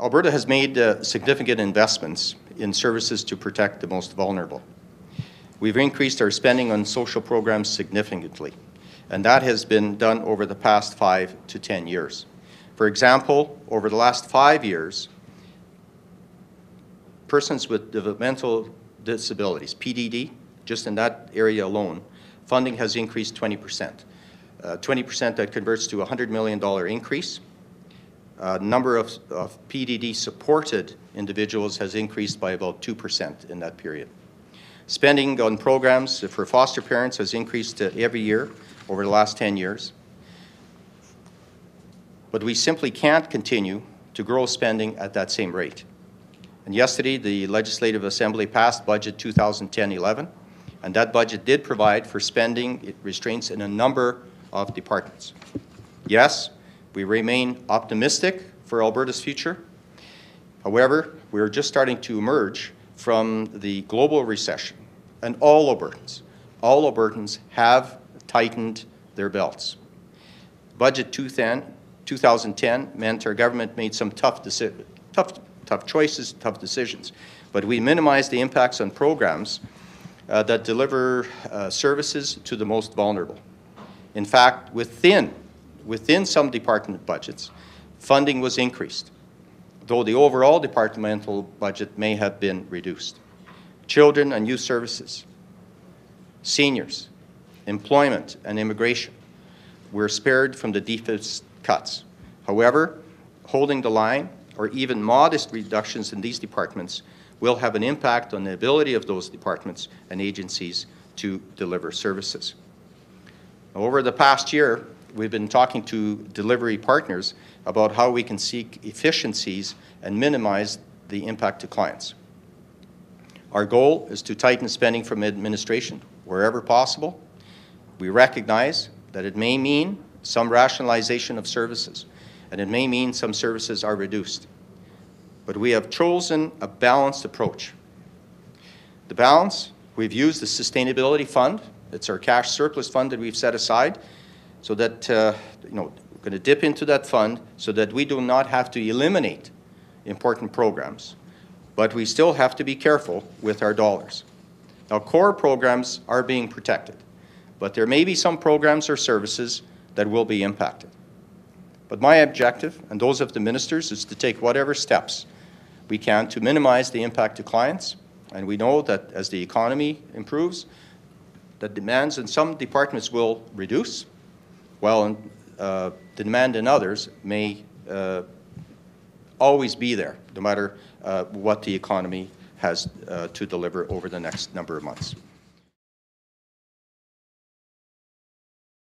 Alberta has made uh, significant investments in services to protect the most vulnerable. We've increased our spending on social programs significantly, and that has been done over the past five to 10 years. For example, over the last five years, persons with developmental disabilities, PDD, just in that area alone, funding has increased 20%. Uh, 20% that converts to a $100 million increase. Uh, number of, of PDD supported individuals has increased by about 2% in that period. Spending on programs for foster parents has increased every year over the last 10 years. But we simply can't continue to grow spending at that same rate. And yesterday, the Legislative Assembly passed Budget 2010-11, and that budget did provide for spending restraints in a number of departments. Yes, we remain optimistic for Alberta's future. However, we are just starting to emerge from the global recession, and all Albertans, all Albertans have tightened their belts. Budget 2010 meant our government made some tough, tough, tough choices, tough decisions, but we minimized the impacts on programs uh, that deliver uh, services to the most vulnerable. In fact, within, within some department budgets, funding was increased, though the overall departmental budget may have been reduced. Children and youth services, seniors, employment and immigration were spared from the deepest cuts. However, holding the line or even modest reductions in these departments will have an impact on the ability of those departments and agencies to deliver services. Over the past year, we've been talking to delivery partners about how we can seek efficiencies and minimize the impact to clients. Our goal is to tighten spending from administration wherever possible. We recognize that it may mean some rationalization of services, and it may mean some services are reduced. But we have chosen a balanced approach. The balance, we've used the Sustainability Fund it's our cash surplus fund that we've set aside so that, uh, you know, we're going to dip into that fund so that we do not have to eliminate important programs. But we still have to be careful with our dollars. Now, core programs are being protected, but there may be some programs or services that will be impacted. But my objective, and those of the ministers, is to take whatever steps we can to minimize the impact to clients. And we know that as the economy improves, the demands in some departments will reduce, while uh, the demand in others may uh, always be there, no matter uh, what the economy has uh, to deliver over the next number of months.